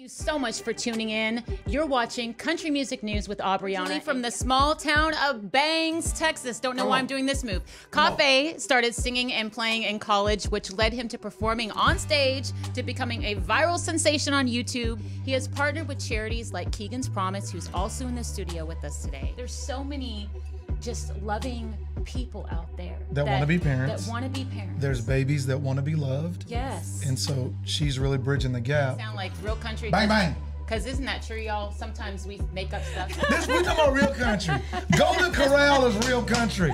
you so much for tuning in. You're watching Country Music News with Aubree-Anna from the small town of Bangs, Texas. Don't know why I'm doing this move. Cafe started singing and playing in college, which led him to performing on stage to becoming a viral sensation on YouTube. He has partnered with charities like Keegan's Promise, who's also in the studio with us today. There's so many just loving people out there That wanna be parents. That want to be parents. There's babies that want to be loved. yes. And so she's really bridging the gap. sound like real country. Bang, bang. Because isn't that true, y'all? Sometimes we make up stuff. This we talking about real country. Golden Corral is real country.